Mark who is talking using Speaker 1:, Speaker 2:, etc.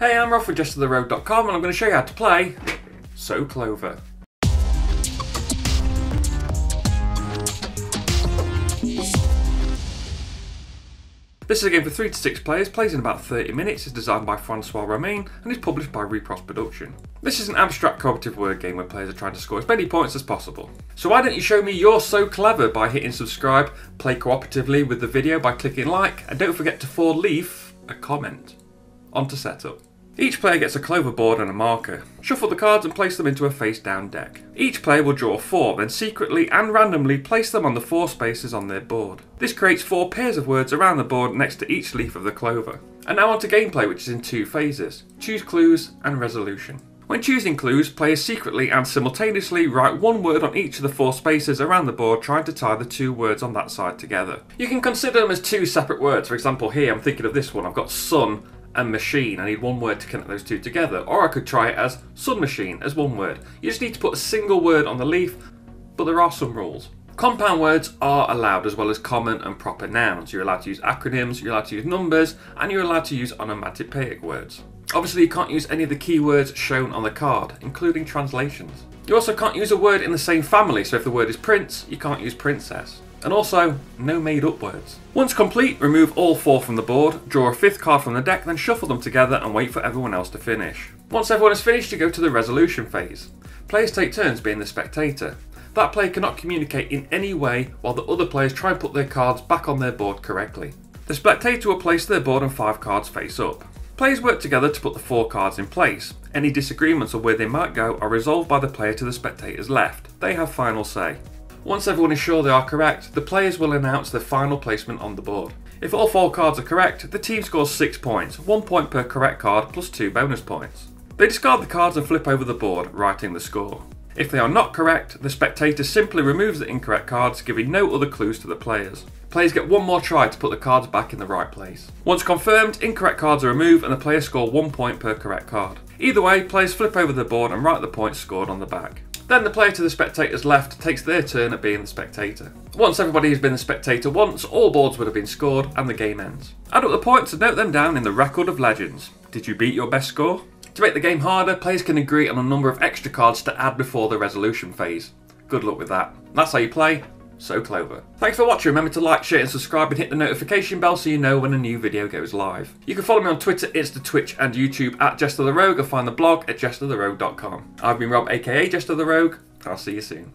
Speaker 1: Hey, I'm Rob from JestaThaRogue.com and I'm going to show you how to play So Clover. This is a game for 3 to 6 players, plays in about 30 minutes, is designed by François Romain and is published by Repos Production. This is an abstract cooperative word game where players are trying to score as many points as possible. So why don't you show me you're so clever by hitting subscribe, play cooperatively with the video by clicking like, and don't forget to for leave a comment. On to setup. Each player gets a clover board and a marker. Shuffle the cards and place them into a face down deck. Each player will draw four, then secretly and randomly place them on the four spaces on their board. This creates four pairs of words around the board next to each leaf of the clover. And now on to gameplay, which is in two phases choose clues and resolution. When choosing clues, players secretly and simultaneously write one word on each of the four spaces around the board trying to tie the two words on that side together. You can consider them as two separate words. For example, here I'm thinking of this one. I've got sun and machine. I need one word to connect those two together. Or I could try it as sun machine as one word. You just need to put a single word on the leaf, but there are some rules. Compound words are allowed as well as common and proper nouns. You're allowed to use acronyms, you're allowed to use numbers, and you're allowed to use onomatopoeic words. Obviously, you can't use any of the keywords shown on the card, including translations. You also can't use a word in the same family, so if the word is prince, you can't use princess. And also, no made up words. Once complete, remove all four from the board, draw a fifth card from the deck, then shuffle them together and wait for everyone else to finish. Once everyone is finished, you go to the resolution phase. Players take turns being the spectator. That player cannot communicate in any way while the other players try and put their cards back on their board correctly. The spectator will place their board and five cards face up. Players work together to put the four cards in place. Any disagreements on where they might go are resolved by the player to the spectator's left. They have final say. Once everyone is sure they are correct, the players will announce their final placement on the board. If all four cards are correct, the team scores 6 points, 1 point per correct card plus 2 bonus points. They discard the cards and flip over the board, writing the score. If they are not correct, the spectator simply removes the incorrect cards, giving no other clues to the players. Players get one more try to put the cards back in the right place. Once confirmed, incorrect cards are removed and the players score one point per correct card. Either way, players flip over the board and write the points scored on the back. Then the player to the spectator's left takes their turn at being the spectator. Once everybody has been the spectator once, all boards would have been scored and the game ends. Add up the points and note them down in the record of legends. Did you beat your best score? To make the game harder, players can agree on a number of extra cards to add before the resolution phase. Good luck with that. That's how you play, so Clover. Thanks for watching. Remember to like, share and subscribe and hit the notification bell so you know when a new video goes live. You can follow me on Twitter, Insta, Twitch and YouTube at JestaThaRogue or find the blog at jestatharogue.com. I've been Rob aka JestaThaRogue. I'll see you soon.